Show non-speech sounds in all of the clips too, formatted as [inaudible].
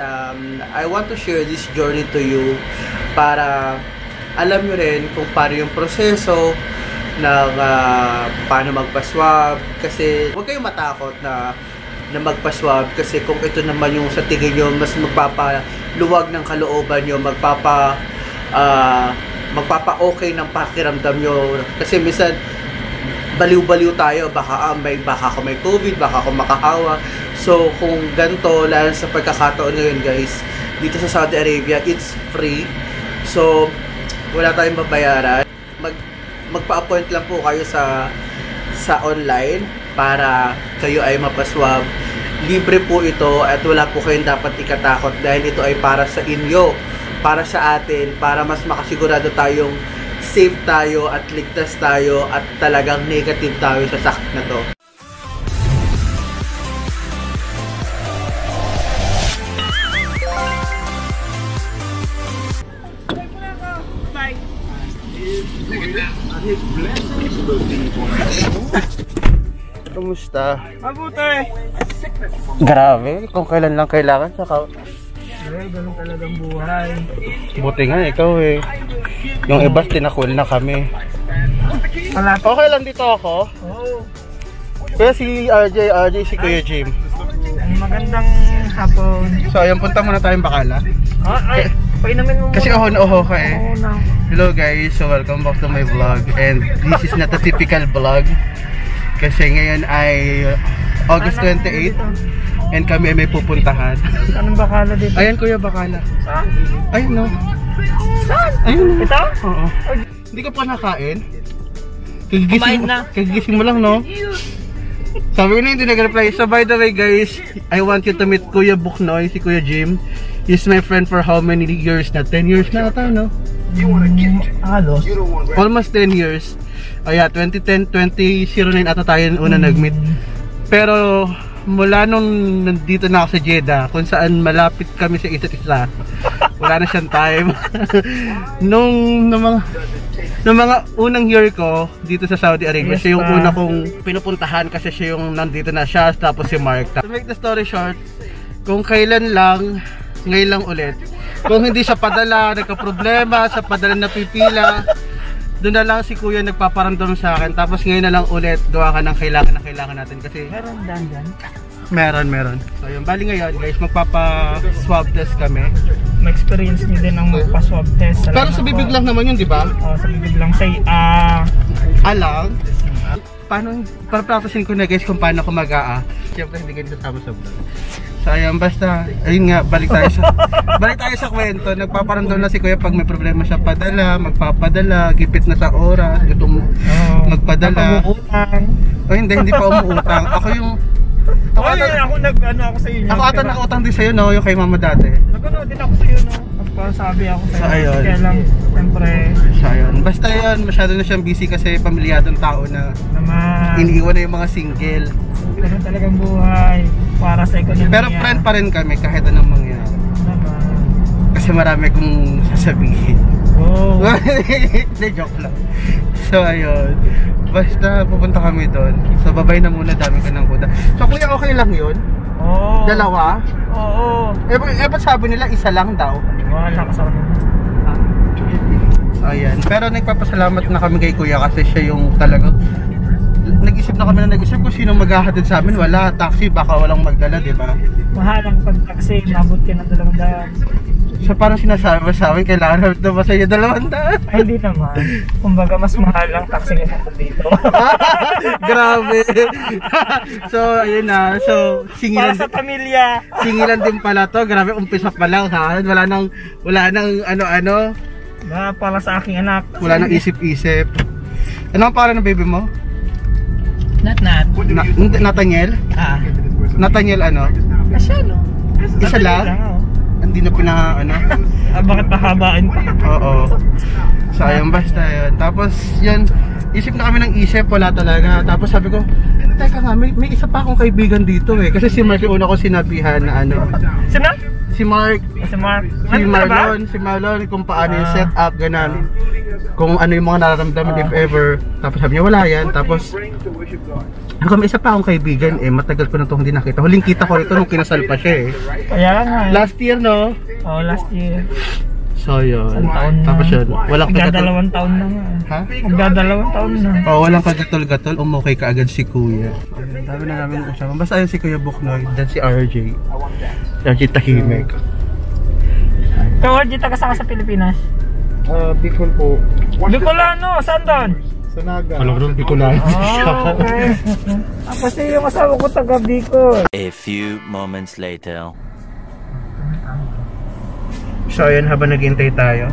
Um, I want to share this journey to you para alam nyo rin kung paano yung proseso ng ah, paano magpaswab. Kasi huwag kayong matakot na na magpaswab kasi kung ito naman yung sa tingin nyo mas magpapaluwag ng kalooban nyo magpapa ah, magpapa-okay ng pakiramdam nyo. Kasi minsan baliw-baliw tayo. Baka ah, may baka ako may covid baka ako makahawa so kung ganito lalo sa pagkakataon ngayon guys dito sa Saudi Arabia it's free. So wala tayong babayaran mag magpa-appoint lang po kayo sa sa online para kayo ay mapaswab. Libre po ito at wala po kayong dapat ikatakot dahil ito ay para sa inyo para sa atin para mas makasigurado tayong safe tayo at ligtas tayo at talagang negative tayo sa sakit na to. Kumusta? Mabuti! Grabe, kung kailan lang kailangan saka Eh, ganun talagang buhay. buti nga ikaw eh. Yung iba tinakul na kami. Okay lang dito ako. Pero si RJ, RJ si Kuya Jim. Ang magandang hapon. So ayun, punta muna tayong Bakala. Ah, ay, painamin mo Kasi oho na oho ka eh. Hello guys, so welcome back to my vlog and this is not a typical vlog kasi ngayon ay August Ano, 28 dito? And kami ay may pupuntahan. Anong bakala dito? Ayan Kuya Bakala. Saan? Ayun no. Saan? Ayun no. Ito? Oo. Hindi ka pa nakain? Kagigising na. kagigising mo lang no? Sabi ko na hindi nag-reply. So by the way guys, I want you to meet Kuya Buknoy, si Kuya Jim. He's my friend for how many years na? 10 years na ata, no? Halos. Almost 10 years. Oh yeah, 2010, 2009 ata tayo una nag-meet. Pero mula nung nandito na ako sa Jeddah, kung saan malapit kami sa isa't isa, wala na siyang time. [laughs] nung, nung mga nung mga unang year ko dito sa Saudi Arabia, Yes, siya yung una kong pinupuntahan kasi siya yung nandito na siya, tapos si Mark. To make the story short, kung kailan lang, ngayon lang ulit. Kung hindi siya padala, nagka-problema, sa padala na pipila, doon na lang si kuya nagpaparamdam sa akin. Tapos ngayon na lang ulit, gawa ka ng kailangan na kailangan natin. Kasi Meron dan dyan. meron, meron. So yun, bali ngayon guys, magpapa-swab test kami. Ma-experience niyo din ang magpa-swab test. Pero sa bibig lang naman yun, di ba? Oo, sa bibig lang. Say, ah... Alang. Paano, para practicein ko na guys kung paano ko mag-aa. Siyempre hindi kayo kasama sa vlog. So ayun, basta, ayun nga, balik tayo sa, [laughs] balik tayo sa kwento. Nagpaparamdam na si kuya pag may problema siya padala, magpapadala, gipit na sa oras, gutom Oo. magpadala. Napaguutang. O hindi, hindi pa umuutang. Ako yung, ako Ako, ata, ako nag, ano ako sa inyo. ako ata nakautang din sa'yo, no? Yung kay mama dati. Nagano din ako sa iyo, no? Nagpasabi ako sa So, ayun. Kaya lang, siyempre, So ayun, basta yun, masyado na siyang busy kasi pamilyadong tao na naman, iniiwan na yung mga single. ganun talagang buhay para sa ekonomiya. Pero friend pa rin kami kahit anong mangyari. Naman. Kasi marami kong sasabihin. Oh. [laughs] Hindi, joke lang. So, ayun. Basta pupunta kami doon. So, babay na muna dami ka ng kuda. So, kuya, okay lang yun? Oo. Dalawa? Oo. Eh, eh, ba't sabi nila isa lang daw? Wala ka sa. So, ayan. Pero nagpapasalamat na kami kay kuya kasi siya yung talagang nag-isip na kami na nag-isip kung sino maghahatid sa amin. Wala, taxi, baka walang magdala, di ba? Mahal ang pag-taxi, mabot ka ng dalawang daan. So, parang sinasabi mo sa amin, kailangan namin na ba sa iyo dalawang daan? Ay, hindi naman. Kumbaga, mas mahal ang taxi kaysa sa dito. [laughs] Grabe. [laughs] so, ayun na. So, para singilan, sa pamilya. singilan din pala to. Grabe, umpisa pa lang ha. Wala nang, wala nang ano-ano. Na para sa aking anak. Wala nang isip-isip. Ano ang pangalan ng baby mo? Nat nat. Na, Nathaniel? Ah. Nathaniel ano? Asya, no? Isa lang? Hindi na pina, ano? [laughs] Ah, bakit pahabain pa? Oo. So, ayun, basta yun. Tapos, yun, isip na kami ng isip, wala talaga. Tapos sabi ko, teka nga, may, may isa pa akong kaibigan dito eh. Kasi si Mark yung una ko sinabihan na ano. Sino? Si Mark, Si Mark. si? Marlon, si Marlon, kung paano yung Ah. setup, ganun. Kung ano yung mga nararamdaman if ever. Tapos sabi niya, wala yan. Tapos, Ako may isa pa akong kaibigan eh, matagal ko na itong hindi nakita. Huling kita ko rito nung kinasal pa siya eh. Kaya nga. eh. Last year no? Oh, last year. So yun. Isang taon na. Tapos yun, walang kagatol. Magdadalawang taon na nga. Ha? Magdadalawang taon na. Oh, walang kagatol-gatol, umukay ka agad si Kuya. Ayun, dami na namin usapan. Basta ayun si Kuya Buknoy, then si RJ. RJ Tahimik. Ikaw, RJ, taga saan ka sa Pilipinas? Ah, Bicol po. Bicolano, saan doon? Sa Naga. Alam ko na. Oh, okay. [laughs] [laughs] Ah, kasi yung asawa ko taga Bicol. A few moments later. So ayun, habang naghihintay tayo.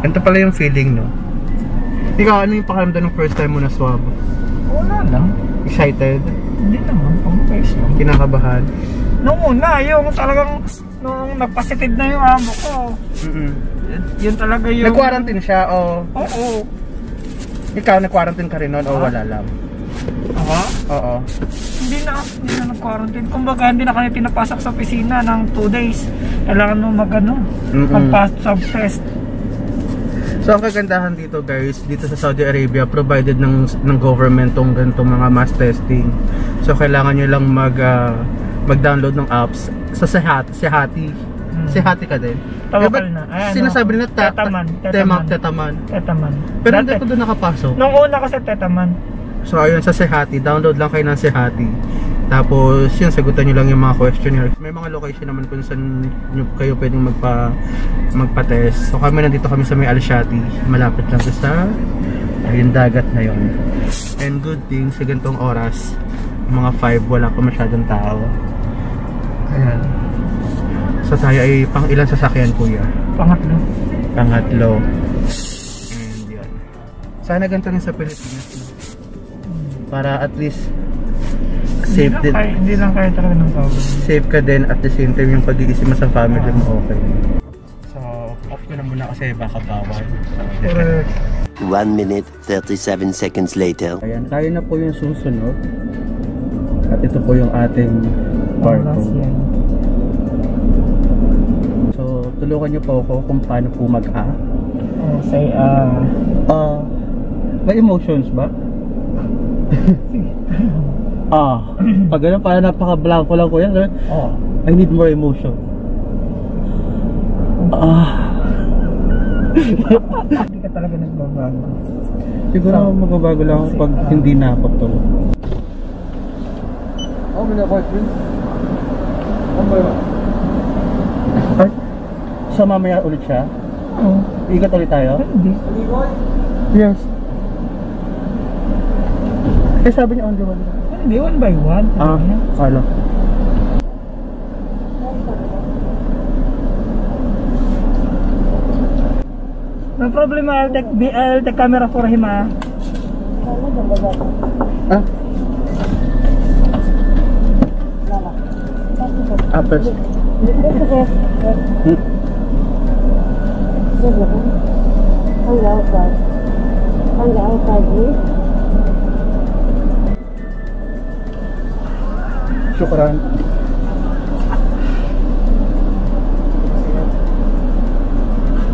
Ganito pala yung feeling, no? Ikaw, ano yung pakiramdam ng first time mo na swab? Wala lang. Excited? Hindi naman, pang face lang. Kinakabahan? Nung una, yung talagang, nung nagpositive na yung amo ko, Mm-mm. Yun talaga yung... Nag-quarantine siya o Oo. ikaw nag-quarantine ka rin noon o wala lang? Ako? Oo. Hindi na, hindi na nag-quarantine. Kumbaga, hindi na kami pinapasok sa opisina ng 2 days. Kailangan mo mag, ano, Mm-mm. magpa sub-test. So ang kagandahan dito guys, dito sa Saudi Arabia, provided ng ng government tong ganitong mga mass testing. So kailangan nyo lang mag ah, mag-download ng apps sa Sehati. Sehati. Sehati ka din. Tawakal Eh, na. Ayan, sinasabi no? nila ta- Tetaman, ta- tetaman. Tetaman. Tetaman. Pero hindi Dati- ako doon nakapasok. Nung una kasi tetaman. So ayun sa Sehati, download lang kayo ng Sehati. Tapos yun, sagutan nyo lang yung mga questionnaires. May mga location naman kung saan nyo, kayo pwedeng magpa, magpa-test. So kami nandito kami sa may Alshati. Malapit lang sa ayun, dagat na yun. And good thing, sa ganitong oras, mga 5, wala pa masyadong tao. Ayan. So tayo ay pang ilang sasakyan kuya? Pangatlo. Pangatlo. And yun. Sana ganito rin sa Pilipinas. Para at least safe hindi din. lang kaya, hindi lang kaya talaga ng tawag. Safe ka din at the same time yung pag-iisip mo sa family mo okay. So, off ko na muna kasi baka bawal. Correct. One minute, 37 seconds later. Ayan, tayo na po yung susunod. At ito po yung ating Oras kwarto. Yan. So, tulungan niyo po ako kung paano po mag-a. Oh, say, ah... Ah, may emotions ba? ah, pag ganun parang napaka-blanco lang ko yan. ganun. oh. I need more emotion. Ah, [laughs] Hindi ka talaga nagbabago. siguro magbabago lang ako pag hindi na ako to. Oh, may na-boyfriend. Oh, may Ay, so mamaya ulit siya? Oo. Ikat ulit tayo? Hindi. Yes. Eh sabi niya on the one. Hindi, one by one. Ah, kala. No problem, I'll take, the- I'll take camera for him, ah. Ah? Ah, first. Hmm. Hanggang outside. Hanggang outside, please. Syukran.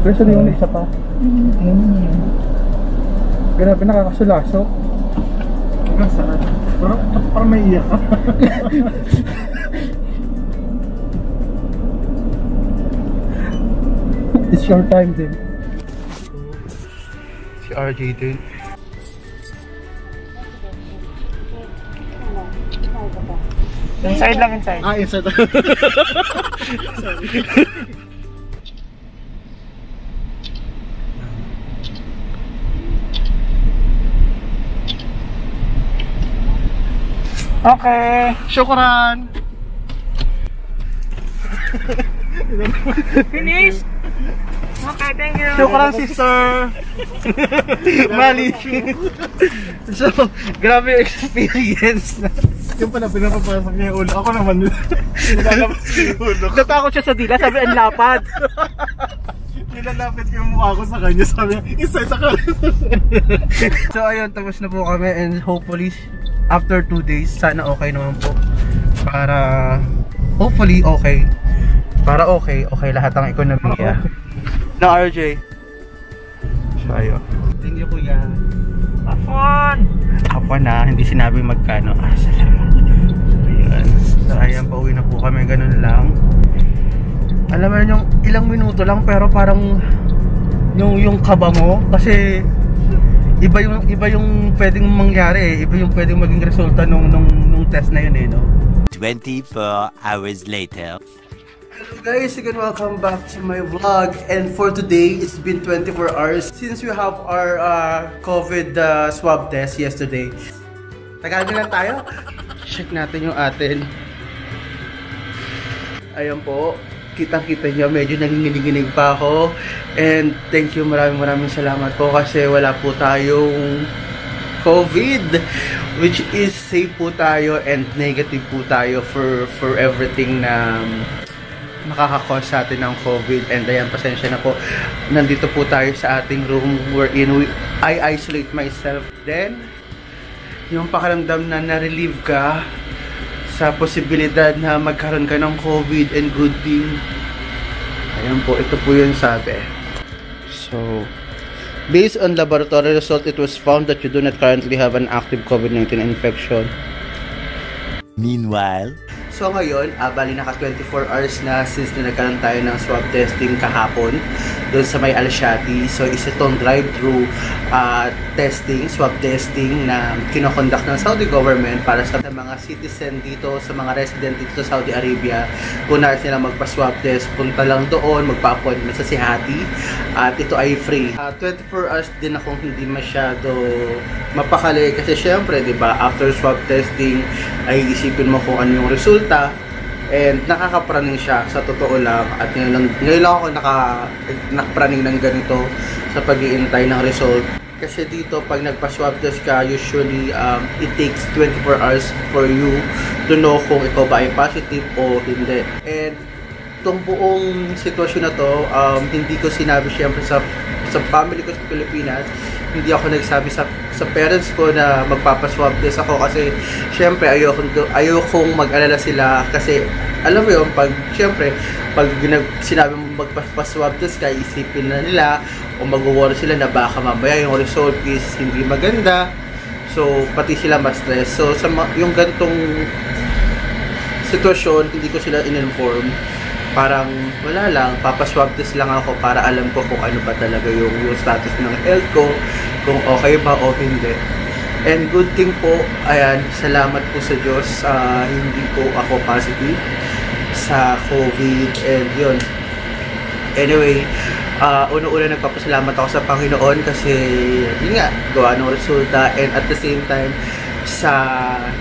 Pero sa yung isa pa. Ayun yun. Grabe nakakasulasok. Hanggang saan? Parang, parang may iyak ka. [laughs] It's your time din. Si RJ din. Inside lang, inside. ah, to. [laughs] Okay. Syukran! Finish? Okay, thank you. Syukran sister! [laughs] Mali. [laughs] so, grabe yung experience. Yung pala pinapapasok niya yung ulo. Ako naman. [laughs] Natakot siya sa dila, sabi ang lapad. Nilalapit ko yung mukha ko sa kanya. Sabi isa isa ka. so ayun, tapos na po kami and hopefully after 2 days, sana okay naman po. Para hopefully okay. Para okay, okay lahat ang ekonomiya. Na RJ. So ayun. Thank you kuya. Hapon! Ako na, hindi sinabi magkano. Ah, salamat. Yun. So, ayan, pauwi na po kami. Ganun lang. Alam mo yun, yung ilang minuto lang, pero parang yung, yung kaba mo. Kasi, iba yung, iba yung pwedeng mangyari eh. Iba yung pwedeng maging resulta nung, nung, nung test na yun eh, no? 24 hours later. Hello guys, again welcome back to my vlog and for today it's been 24 hours since we have our uh, COVID uh, swab test yesterday. Tagalog lang tayo. Check natin yung atin. Ayan po, kitang-kita nyo, medyo nanginginig pa ako. And thank you, maraming maraming salamat po kasi wala po tayong COVID which is safe po tayo and negative po tayo for for everything na makakakos sa atin ng COVID. And ayan, pasensya na po. Nandito po tayo sa ating room wherein we, I isolate myself. Then yung pakiramdam na na-relieve ka sa posibilidad na magkaroon ka ng COVID and good thing ayan po, ito po yung sabi. So based on laboratory result it was found that you do not currently have an active COVID-19 infection. Meanwhile, So ngayon, ah, bali naka 24 hours na since na nagkaroon tayo ng swab testing kahapon doon sa may Alshati. So isa itong drive-through ah, testing, swab testing na kinokonduct ng Saudi government para sa mga citizen dito, sa mga resident dito sa Saudi Arabia. Kung nais nila magpa-swab test, punta lang doon, magpa-appointment sa Sihati. At ito ay free. Ah, 24 hours din akong hindi masyado mapakali kasi syempre, di ba, after swab testing, ay isipin mo kung ano yung resulta and nakakapraning siya sa totoo lang. At ngayon lang, ngayon lang ako naka, nakapraning ng ganito sa pag-iintay ng result. Kasi dito pag nagpa-swab test ka usually um, it takes 24 hours for you to know kung ikaw ba ay positive o hindi. And itong buong sitwasyon na to um, hindi ko sinabi syempre sa sa family ko sa Pilipinas. Hindi ako nagsabi sa sa parents ko na magpapaswab test ako kasi syempre ayoko ayokong mag-alala sila kasi alam mo yun pag syempre pag ginag, sinabi mo magpapaswab test ka isipin na nila o mag-worry sila na baka mamaya yung result is hindi maganda. So pati sila ma-stress. So sa yung gantong sitwasyon hindi ko sila in-inform. Parang wala lang, papaswab test lang ako para alam ko kung ano ba talaga yung, yung status ng health ko, kung okay ba o hindi. And good thing po, ayan, salamat po sa Diyos, ah, hindi po ako positive sa COVID and yun. Anyway, uh, una-una nagpapasalamat ako sa Panginoon kasi yun nga, gawa ng resulta and at the same time, sa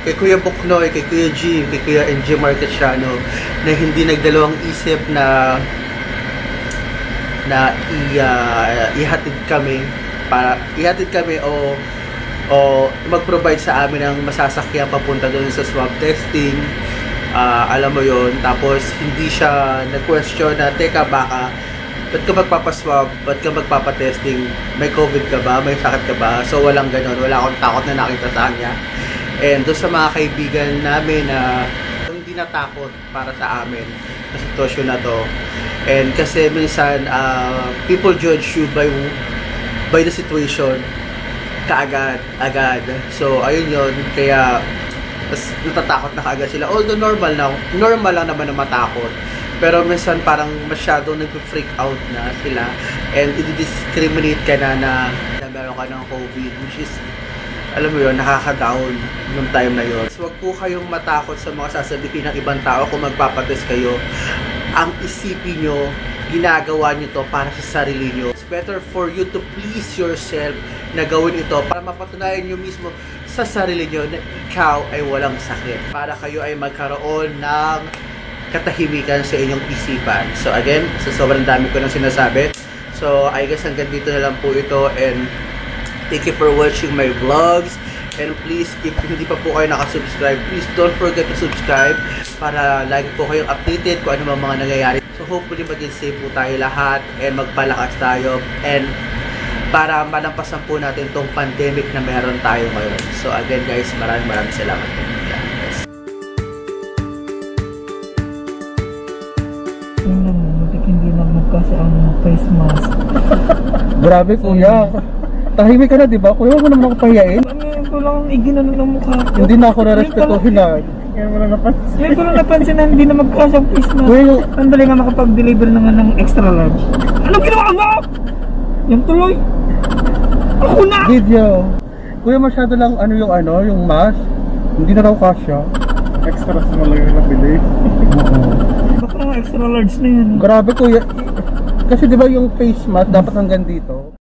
kay Kuya Buknoy, kay Kuya Jim, kay Kuya NG Marquesiano na hindi nagdalawang isip na na i, uh, ihatid kami para ihatid kami o o mag-provide sa amin ng masasakyan papunta doon sa swab testing. Uh, alam mo yon Tapos, hindi siya nag-question na, teka, baka, ba't ka magpapaswab? Ba't ka magpapatesting? May COVID ka ba? May sakit ka ba? So, walang ganun. Wala akong takot na nakita sa kanya. And doon sa mga kaibigan namin na hindi natakot para sa amin sa sitwasyon na to. And kasi minsan, uh, people judge you by by the situation kaagad, agad. So, ayun yon Kaya, mas natatakot na kaagad sila. Although normal lang, normal lang naman na matakot. Pero minsan parang masyado nag-freak out na sila and i-discriminate ka na na, na meron ka ng COVID which is alam mo yun, nakaka-down nung time na yun. So, wag po kayong matakot sa mga sasabihin ng ibang tao kung magpapatest kayo. Ang isipin nyo, ginagawa nyo to para sa sarili nyo. Better for you to please yourself na gawin ito para mapatunayan nyo mismo sa sarili nyo na ikaw ay walang sakit. Para kayo ay magkaroon ng katahimikan sa inyong isipan. So again, sa sobrang dami ko nang sinasabi. So I guess hanggang dito na lang po ito and thank you for watching my vlogs. And please, if hindi pa po kayo nakasubscribe, please don't forget to subscribe para lagi po kayong updated kung ano mga nangyayari. So hopefully maging safe po tayo lahat and magpalakas tayo and para malampasan po natin tong pandemic na meron tayo ngayon. So again guys, maraming maraming salamat po. Hindi na magkasa ang face mask. [laughs] Grabe kuya. [laughs] Tahimik ka na, di ba? Kuya, huwag mo naman ako pahiyain. Ngayon ko lang iginano ng mukha ko. Hindi na ako na-respetuhin ah. Kaya mo lang napansin. Ngayon ko lang napansin na hindi na magkasya ang face mask. Kuya, yung... Ang dali nga makapag-deliver na nga ng extra large. Anong ginawa mo? Yung tuloy. Ako na! Video. Kuya, masyado lang ano yung ano, yung mask. Hindi na raw kasya. Extra small lang yung nabili. Baka extra large na yan. Grabe kuya. Kasi di ba yung face mask dapat hanggang dito?